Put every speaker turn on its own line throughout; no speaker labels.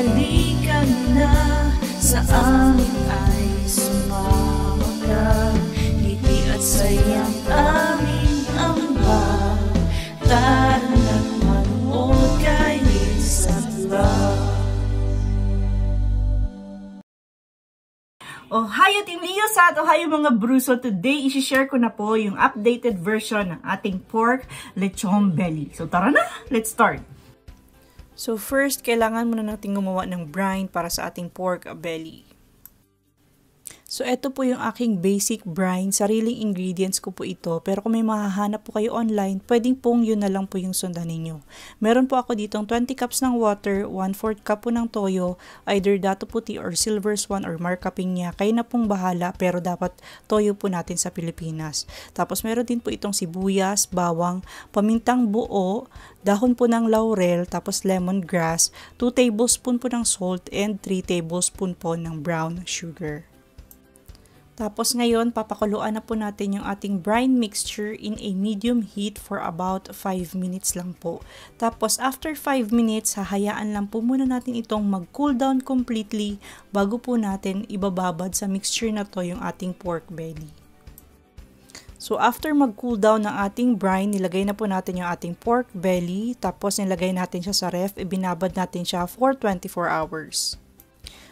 halika na sa amin ay sumama ka Ngiti at sayang aming ambag Tara na't manood kay Lisa Love
Ohayo Team Leo sa Ohayo mga bruso. Today, isi-share ko na po yung updated version ng ating pork lechon belly. So tara na, let's start! So first, kailangan muna natin gumawa ng brine para sa ating pork belly. So, ito po yung aking basic brine. Sariling ingredients ko po ito. Pero kung may mahahanap po kayo online, pwedeng pong yun na lang po yung sundan ninyo. Meron po ako ditong 20 cups ng water, 1-4 cup po ng toyo, either dato puti or silver swan or marka pinya. Kayo na pong bahala, pero dapat toyo po natin sa Pilipinas. Tapos meron din po itong sibuyas, bawang, pamintang buo, dahon po ng laurel, tapos lemongrass, 2 tablespoon po ng salt, and 3 tablespoon po ng brown sugar. Tapos ngayon, papakuluan na po natin yung ating brine mixture in a medium heat for about 5 minutes lang po. Tapos after 5 minutes, hahayaan lang po muna natin itong mag-cool down completely bago po natin ibababad sa mixture na to yung ating pork belly. So after mag-cool down ng ating brine, nilagay na po natin yung ating pork belly, tapos nilagay natin siya sa ref, ibinabad natin siya for 24 hours.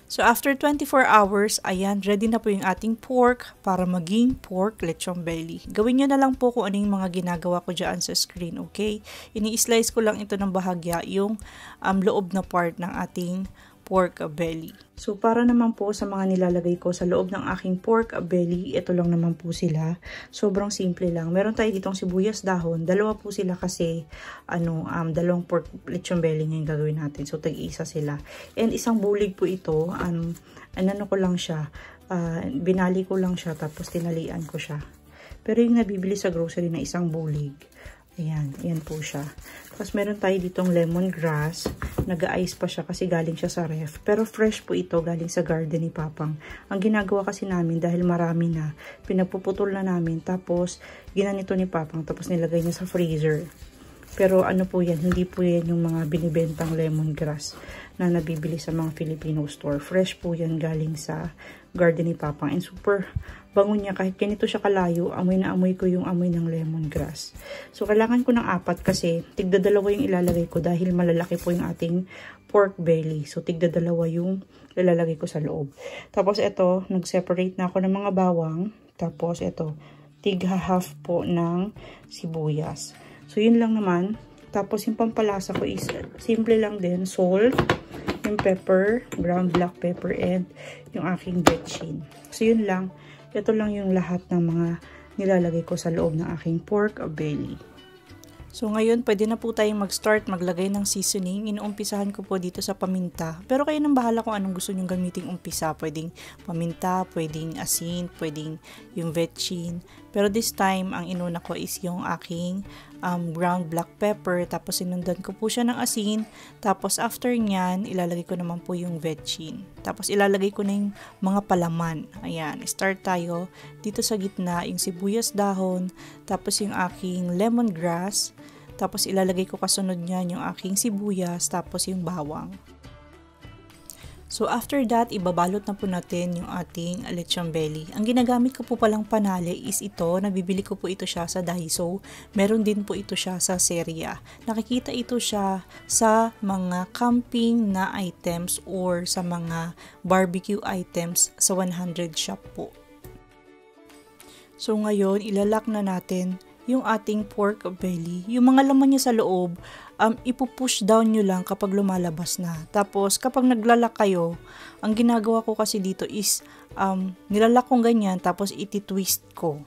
So after 24 hours, ayan, ready na po yung ating pork para maging pork lechon belly. Gawin nyo na lang po kung ano yung mga ginagawa ko dyan sa screen, okay? Ini-slice ko lang ito ng bahagya, yung um, loob na part ng ating pork belly. So, para naman po sa mga nilalagay ko sa loob ng aking pork belly, ito lang naman po sila. Sobrang simple lang. Meron tayo ditong sibuyas dahon. Dalawa po sila kasi, ano, um, dalawang pork lechon belly ngayon gagawin natin. So, tag-isa sila. And isang bulig po ito. Um, ano ko lang siya. Uh, binali ko lang siya tapos tinalian ko siya. Pero yung nabibili sa grocery na isang bulig, Ayan, ayan po siya. Tapos meron tayo ditong lemongrass. Nag-ice pa siya kasi galing siya sa ref. Pero fresh po ito galing sa garden ni Papang. Ang ginagawa kasi namin dahil marami na, pinagpuputol na namin. Tapos ginanito ni Papang. Tapos nilagay niya sa freezer. Pero ano po yan, hindi po yan yung mga binibentang lemongrass na nabibili sa mga Filipino store. Fresh po yan galing sa garden ni Papang. And super bango niya kahit ganito siya kalayo, amoy na amoy ko yung amoy ng lemongrass. So, kailangan ko ng apat kasi tigda dalawa yung ilalagay ko dahil malalaki po yung ating pork belly. So, tigda dalawa yung ilalagay ko sa loob. Tapos, ito, nag-separate na ako ng mga bawang. Tapos, ito, tigha half po ng sibuyas. So, yun lang naman. Tapos, yung pampalasa ko is simple lang din. Salt, yung pepper, ground black pepper, and yung aking betchin. So, yun lang. Ito lang yung lahat ng mga nilalagay ko sa loob ng aking pork belly. So ngayon, pwede na po tayong mag-start maglagay ng seasoning. Inuumpisahan ko po dito sa paminta. Pero kayo nang bahala kung anong gusto nyong gamitin umpisa. Pwedeng paminta, pwedeng asin, pwedeng yung vetchin. Pero this time, ang inuna ko is yung aking um, ground black pepper. Tapos sinundan ko po siya ng asin. Tapos after nyan, ilalagay ko naman po yung vetchin. Tapos ilalagay ko na yung mga palaman. Ayan, start tayo. Dito sa gitna, yung sibuyas dahon. Tapos yung aking lemongrass. Tapos ilalagay ko kasunod niyan yung aking sibuyas. Tapos yung bawang. So after that, ibabalot na po natin yung ating lechon. Ang ginagamit ko po palang panali is ito. Nabibili ko po ito siya sa Daiso. Meron din po ito siya sa Seria. Nakikita ito siya sa mga camping na items or sa mga barbecue items sa 100 shop po. So ngayon, ilalak na natin yung ating pork belly. Yung mga laman niya sa loob, um, ipupush down nyo lang kapag lumalabas na. Tapos, kapag naglalak kayo, ang ginagawa ko kasi dito is, um, nilalak kong ganyan, tapos iti-twist ko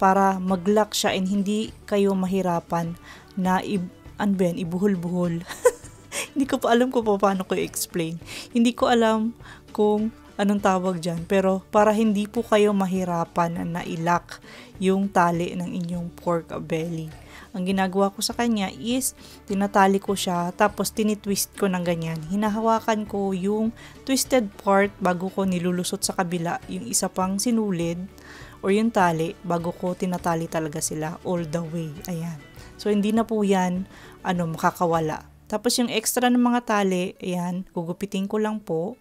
para mag-lock siya and hindi kayo mahirapan na i- ano ba yan, ibuhol-buhol. hindi ko pa alam kung paano ko i-explain. Hindi ko alam kung anong tawag dyan. Pero para hindi po kayo mahirapan na ilak yung tali ng inyong pork belly. Ang ginagawa ko sa kanya is tinatali ko siya tapos tinitwist ko ng ganyan. Hinahawakan ko yung twisted part bago ko nilulusot sa kabila yung isa pang sinulid or yung tali bago ko tinatali talaga sila all the way. Ayan. So hindi na po yan ano makakawala. Tapos yung extra ng mga tali, ayan, gugupitin ko lang po.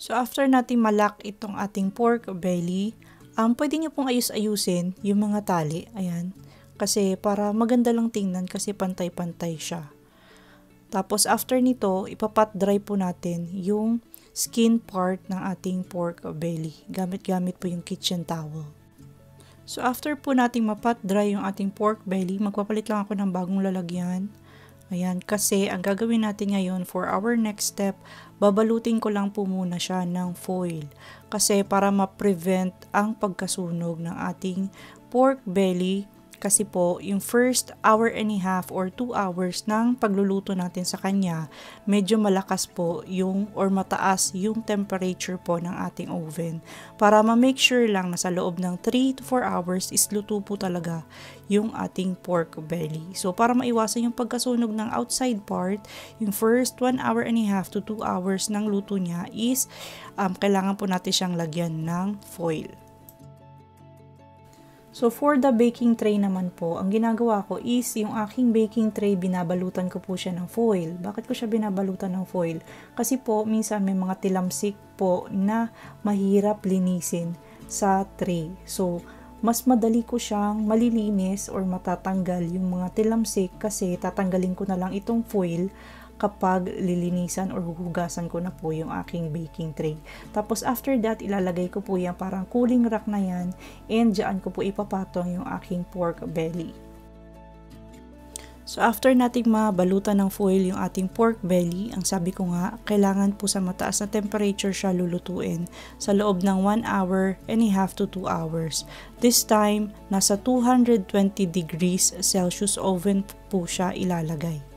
So after natin malak itong ating pork belly, um, pwede nyo pong ayus-ayusin yung mga tali, ayan. Kasi para maganda lang tingnan kasi pantay-pantay siya. Tapos after nito, ipapat dry po natin yung skin part ng ating pork belly. Gamit-gamit po yung kitchen towel. So after po nating mapat dry yung ating pork belly, magpapalit lang ako ng bagong lalagyan. Ayan, kasi ang gagawin natin ngayon for our next step, babalutin ko lang po muna siya ng foil. Kasi para ma-prevent ang pagkasunog ng ating pork belly kasi po, yung first hour and a half or 2 hours ng pagluluto natin sa kanya, medyo malakas po yung or mataas yung temperature po ng ating oven. Para ma-make sure lang na sa loob ng 3 to 4 hours is luto po talaga yung ating pork belly. So, para maiwasan yung pagkasunog ng outside part, yung first 1 hour and a half to 2 hours ng luto niya is um, kailangan po natin siyang lagyan ng foil. So for the baking tray naman po, ang ginagawa ko is yung aking baking tray, binabalutan ko po siya ng foil. Bakit ko siya binabalutan ng foil? Kasi po, minsan may mga tilamsik po na mahirap linisin sa tray. So, mas madali ko siyang malilinis or matatanggal yung mga tilamsik kasi tatanggalin ko na lang itong foil kapag lilinisan or huhugasan ko na po yung aking baking tray. Tapos after that, ilalagay ko po yan parang cooling rack na yan and dyan ko po ipapatong yung aking pork belly. So after nating mabalutan ng foil yung ating pork belly, ang sabi ko nga, kailangan po sa mataas na temperature siya lulutuin sa loob ng 1 hour and a half to 2 hours. This time, nasa 220 degrees Celsius oven po siya ilalagay.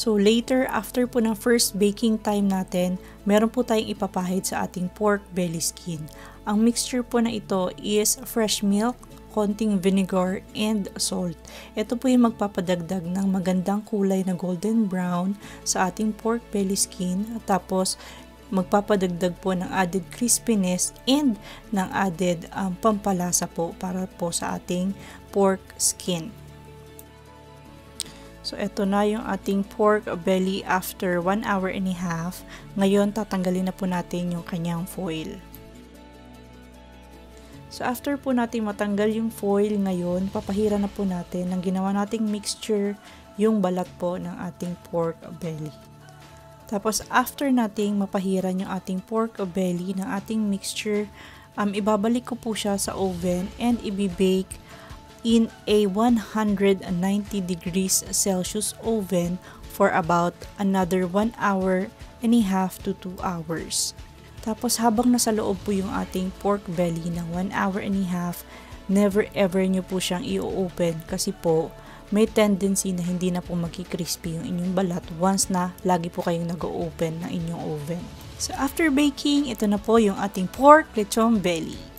So later, after po ng first baking time natin, meron po tayong ipapahid sa ating pork belly skin. Ang mixture po na ito is fresh milk, konting vinegar, and salt. Ito po yung magpapadagdag ng magandang kulay na golden brown sa ating pork belly skin. Tapos, magpapadagdag po ng added crispiness and ng added um, pampalasa po para po sa ating pork skin. So, ito na yung ating pork belly after 1 hour and a half. Ngayon, tatanggalin na po natin yung kanyang foil. So, after po natin matanggal yung foil ngayon, papahira na po natin ng ginawa nating mixture yung balat po ng ating pork belly. Tapos, after nating mapahiran yung ating pork belly ng ating mixture, um, ibabalik ko po siya sa oven and ibibake in a 190 degrees Celsius oven for about another 1 hour and a half to 2 hours. Tapos habang nasa loob po yung ating pork belly ng 1 hour and a half, never ever nyo po siyang i-open kasi po may tendency na hindi na po magki-crispy yung inyong balat once na lagi po kayong nag-open ng inyong oven. So after baking, ito na po yung ating pork lechon belly.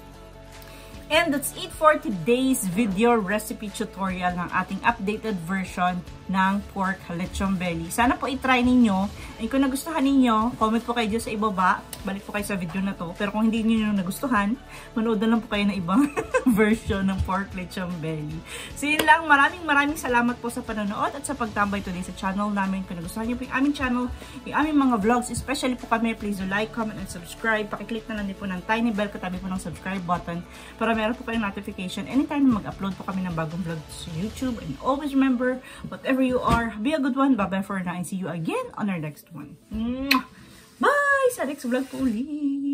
And that's it for today's video recipe tutorial ng ating updated version ng pork lechon belly. Sana po itry ninyo. And kung nagustuhan ninyo, comment po kayo sa ibaba. Balik po kayo sa video na to. Pero kung hindi niyo nagustuhan, manood na lang po kayo ng ibang version ng pork lechon belly. So yun lang. Maraming maraming salamat po sa panonood at sa pagtambay today sa channel namin. Kung nagustuhan niyo po yung aming channel, yung aming mga vlogs, especially po kami, please do like, comment, and subscribe. Pakiclick na lang din po ng tiny bell katabi po ng subscribe button para meron po kayong notification anytime mag-upload po kami ng bagong vlog sa YouTube. And always remember, whatever you are, be a good one. Bye-bye for now and see you again on our next one. Bye! Sa next vlog po ulit!